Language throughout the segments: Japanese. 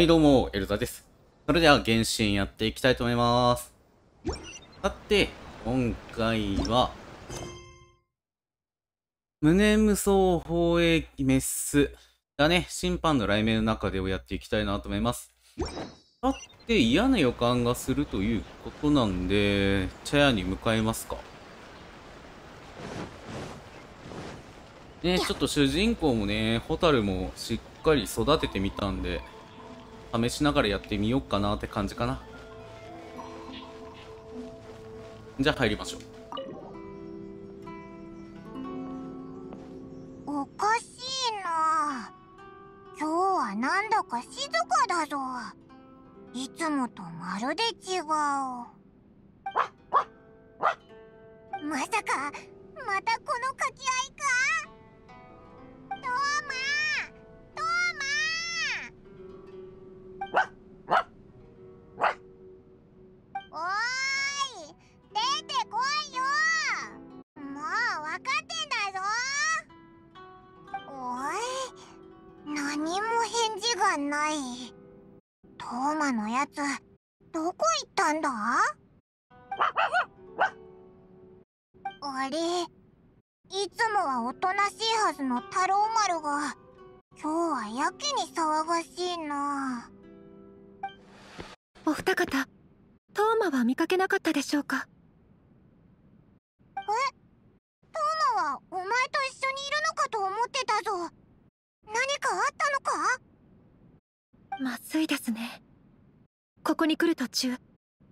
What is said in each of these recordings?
はい、どうも、エルザです。それでは、原神やっていきたいと思います。さて、今回は、胸無双放映メスだね、審判の雷鳴の中でをやっていきたいなと思います。さて、嫌な予感がするということなんで、茶屋に向かいますか。ね、ちょっと主人公もね、ホタルもしっかり育ててみたんで、試しながらやってみようかなって感じかな。じゃあ入りましょう。れいつもはおとなしいはずの太郎丸が今日はやけに騒がしいな。お二方トーマは見かけなかったでしょうか？トーマはお前と一緒にいるのかと思ってたぞ。何かあったのか？まずいですね。ここに来る途中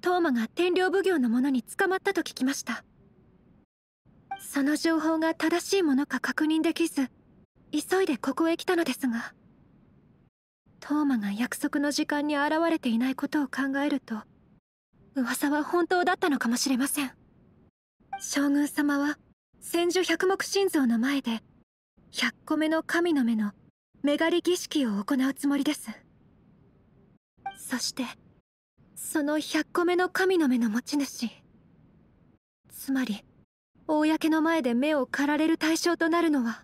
トーマが天領奉行の者に捕まったと聞きましたその情報が正しいものか確認できず急いでここへ来たのですがトーマが約束の時間に現れていないことを考えると噂は本当だったのかもしれません。将軍様は千手百目心臓の前で100個目の神の目のメガリ儀式を行うつもりです。そしてその100個目の神の目の持ち主つまり公の前で目を狩られる対象となるのは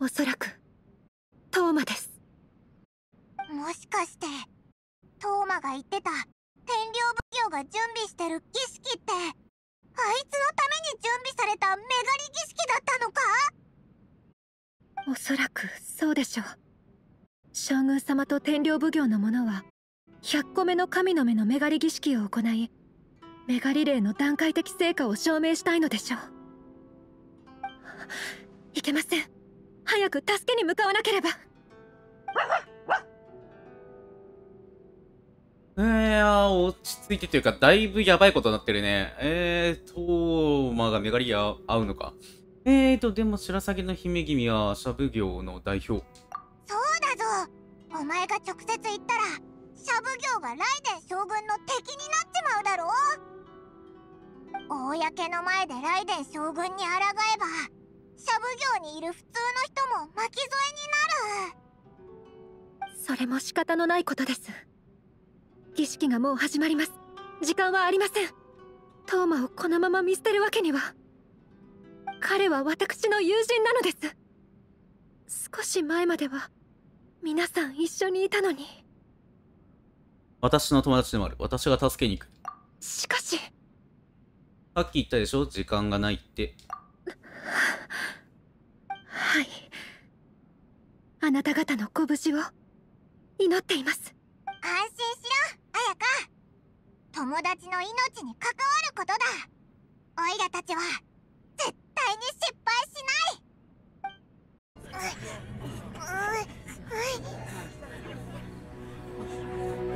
おそらくトーマですもしかしてトーマが言ってた天領奉行が準備してる儀式ってあいつのために準備されたメガリ儀式だったのかおそらくそうでしょう将軍様と天領奉行の者は100個目の神の目のメガリ儀式を行いメガリ霊の段階的成果を証明したいのでしょういけません早く助けに向かわなければえー、落ち着いてというか、だいぶやばいことになってるね。えー、トーマがメガリア合うのか。えーと、でも白鷺の姫君は、シャブ業の代表。そうだぞお前が直接言ったらシャブ業がライデン将軍の敵になっちまうだろ公の前でライデン将軍に抗えばシャブ業にいる普通の人も巻き添えになる。それも仕方のないことです。儀式がもう始まります。時間はありません。トーマをこのまま見捨てるわけには。彼は私の友人なのです。少し前までは皆さん一緒にいたのに。私の友達でもある。私が助けに行く。しかしさっき言ったでしょ？時間がないって。はい。あなた方のご無事を。祈っています。安心しろ。綾香。友達の命に関わることだ。オイラたちは。絶対に失敗しない。ううう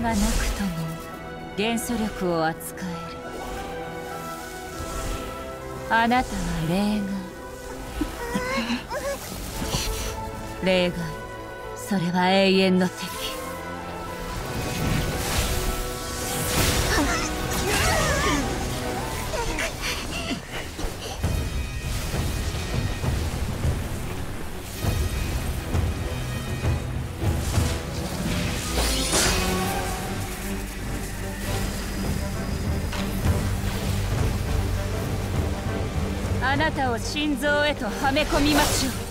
がなくとも元素力を扱える。あなたは例外例外それは永遠の敵。あなたを心臓へとはめ込みましょう。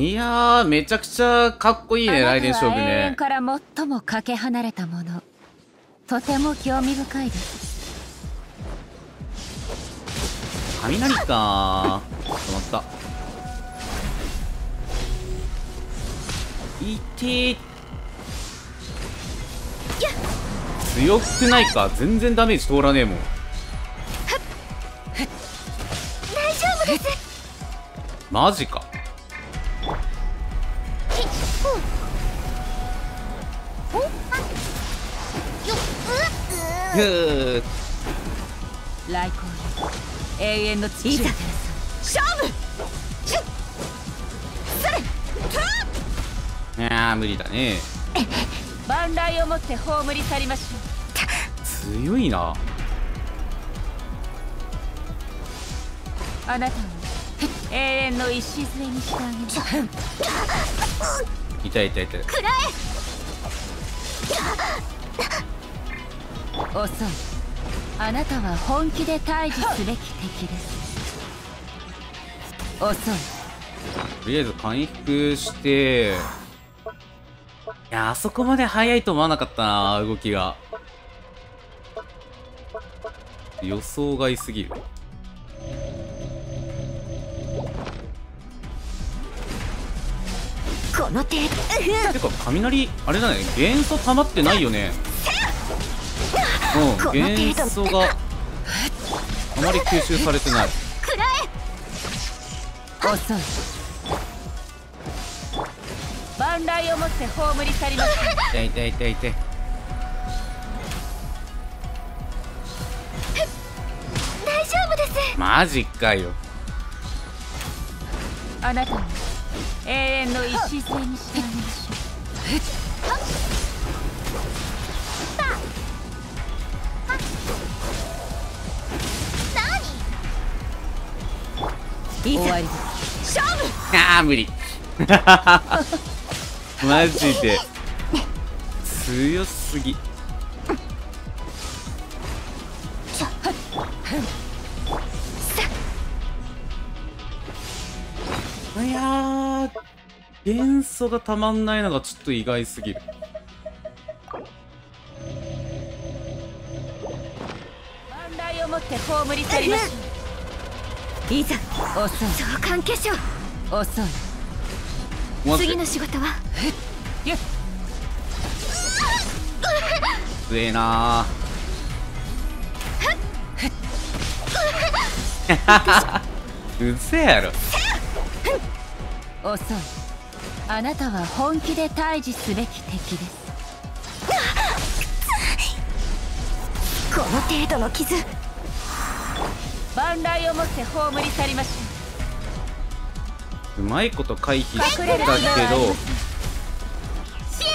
いやー、めちゃくちゃかっこいいね、来年勝負ね。から最もかけ離れたものとても興味深いです雷かー。止まった。いてー。強くないか全然ダメージ通らねえもん。大丈夫ですマジか。うふー。来光よ永遠の土を照らす勝負それトラいやー、無理だね。万来をもって葬り去りましょ強いな。うあなたを永遠の礎にしてあげます痛い痛い痛い。くら遅いあなたは本気で退治すべき敵です遅いとりあえず回復して、いや、あそこまで速いと思わなかったな、動きが。予想外すぎる。えこの程度てか、雷、あれだね、元素溜まってないよね。うん、この程度元素があまり吸収されてない。くら遅い万来をもって葬り去りましょう痛い痛い痛い痛い。え大丈夫ですマジかよ。あなたを永遠の礎にしてあげましょ何う終わりです勝負あー、無理。マジで。強すぎ。いやー、元素がたまんないのがちょっと意外すぎる。万来をもって葬り去りましょういざ遅い。召喚化粧遅い。次の仕事は？ゆっ強えなー。うぜえやろ。遅い。あなたは本気で退治すべき敵です。この程度の傷万来をもって葬り去りましょう。まいこと回避してたけど。支援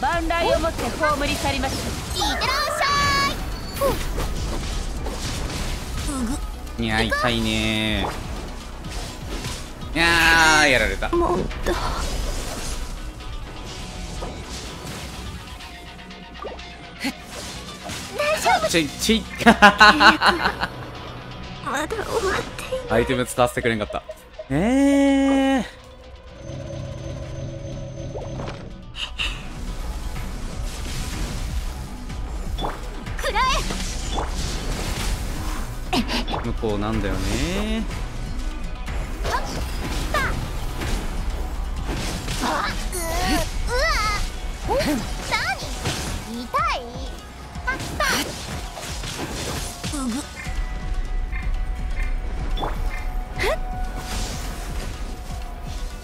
万来をもって葬り去りましょいってらっしゃい。ふう。ぐ。いいねーいやーやられた。もっと。大丈ちょいちょい。まだ終わっていない。アイテム使わせてくれんかった。ええ向こうなんだよねうわ何痛いあったうぐ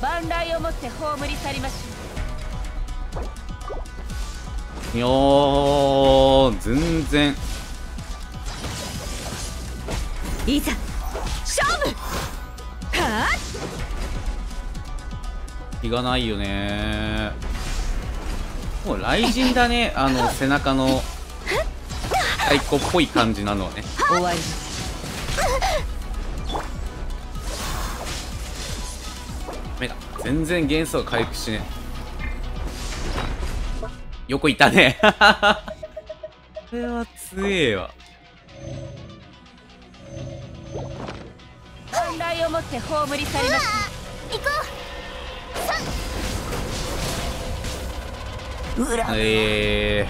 万来をもって葬り去りましょいや全然いざ勝負は気がないよね。もう雷神だね。あの背中の太鼓っぽい感じなのはね。う終わりですダメだ。全然元素が回復しねえ。横いたね。これは強えわ。万来をもって葬り去りまし行こえ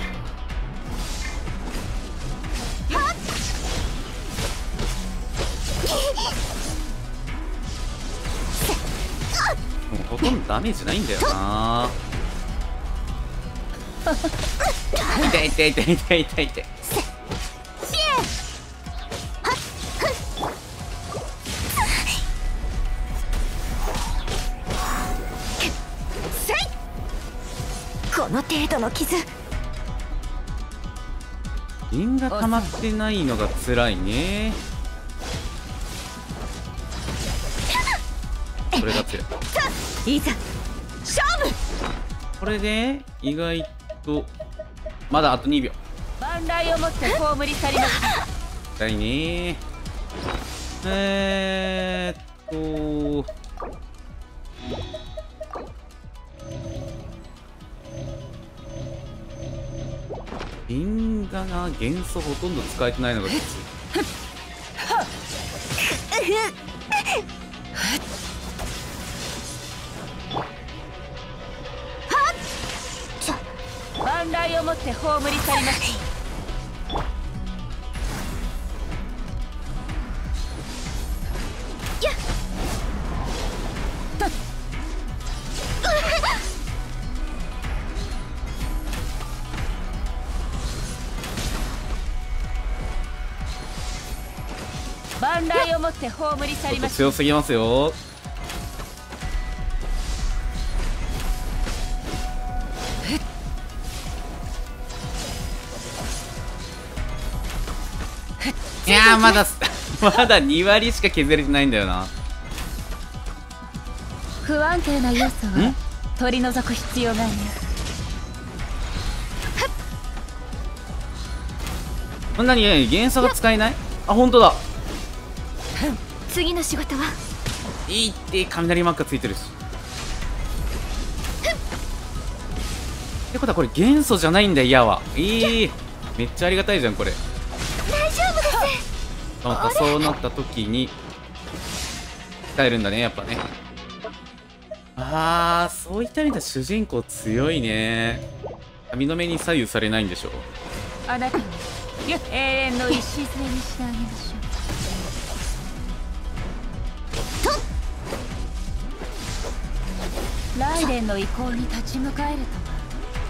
ー、もうほとんどダメージないんだよな。痛い痛い痛い痛い痛い痛い。の程度の傷。銀が溜まってないのが辛いね。それが強いいざ。勝負。これで意外とまだあと2秒。た万来をもって葬り去りまし痛いね。えー、っと銀河が元素ほとんど使えてないのがきつい。万来をもって葬り去ります。って葬り去りまし強すぎますよ。いやーまだ まだ2割しか削れてないんだよな。不安定な要素は取り除く必要がありますこんなにね元素が使えない？あ本当だ次の仕事は？いいって雷マークがついてるしってことはこれ元素じゃないんだ矢は。えー、めっちゃありがたいじゃんこれ。大丈夫です。またそうなった時に使えるんだねやっぱね。あーそういった意味では主人公強いね。髪の目に左右されないんでしょあなたに永遠の礎にしてあげましょうライデンの意向に立ち向かえる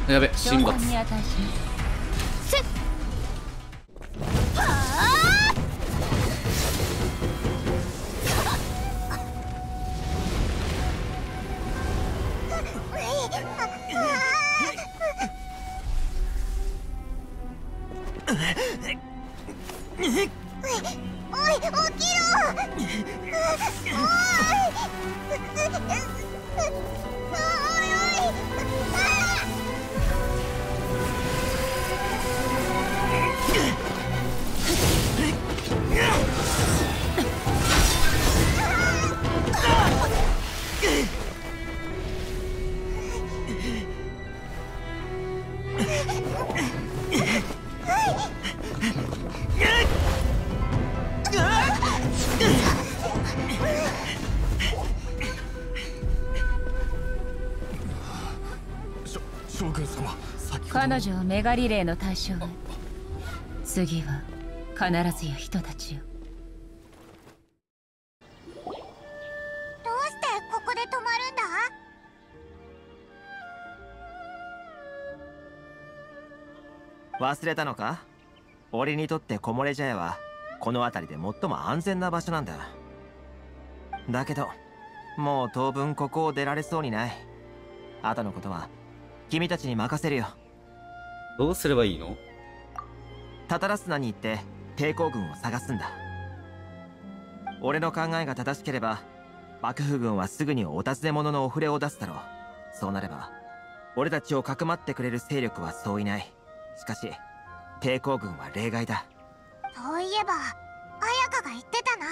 とは。やべ神罰称彼女をメガリレーの対象へ次は必ずや人たちよ。どうしてここで止まるんだ？忘れたのか？俺にとって木漏れ茶屋はこの辺りで最も安全な場所なんだ。だけどもう当分ここを出られそうにない。後のことは君たちに任せるよどうすればいいの？タタラスナに行って抵抗軍を探すんだ。俺の考えが正しければ幕府軍はすぐにお尋ね者のお触れを出すだろう。そうなれば俺たちをかくまってくれる勢力はそういない。しかし抵抗軍は例外だ。そういえば綾香が言ってたな。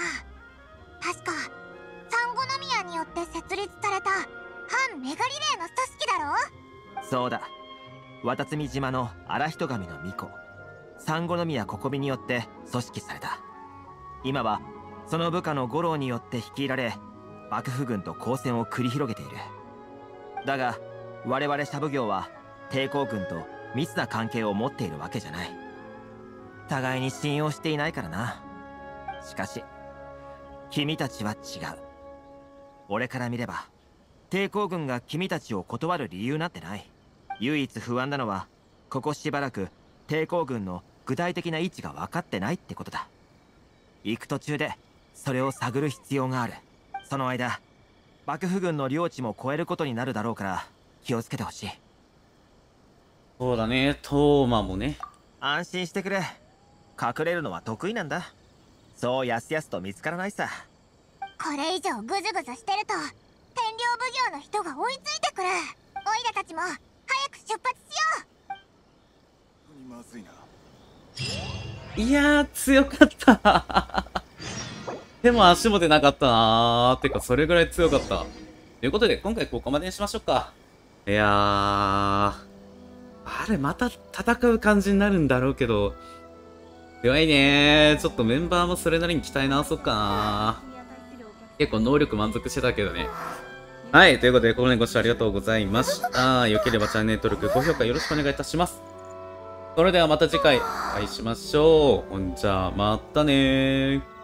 確かサンゴノ宮によって設立された反メガリレーの組織だろそうだ渡積島の荒人神の巫女。サンゴノ宮ここみによって組織された。今はその部下の五郎によって率いられ幕府軍と交戦を繰り広げている。だが我々シャブ業は抵抗軍と密な関係を持っているわけじゃない。互いに信用していないからな。しかし君たちは違う。俺から見れば抵抗軍が君たちを断る理由なんてない。唯一不安なのはここしばらく抵抗軍の具体的な位置が分かってないってことだ。行く途中でそれを探る必要がある。その間幕府軍の領地も超えることになるだろうから気をつけてほしい。そうだね、トーマもね。安心してくれ。隠れるのは得意なんだ。そうやすやすと見つからないさ。これ以上グズグズしてると天領奉行の人が追いついてくる。オイラたちも出発しようい。やー、強かった。手も足も出なかったなー。てか、それぐらい強かった。ということで、今回ここまでにしましょうか。いやー。あれ、また戦う感じになるんだろうけど。強いね。ちょっとメンバーもそれなりに期待直そうかな結構能力満足してたけどね。はい。ということで、ここまでご視聴ありがとうございました。良ければチャンネル登録、高評価よろしくお願いいたします。それではまた次回お会いしましょう。ほんじゃ、またねー。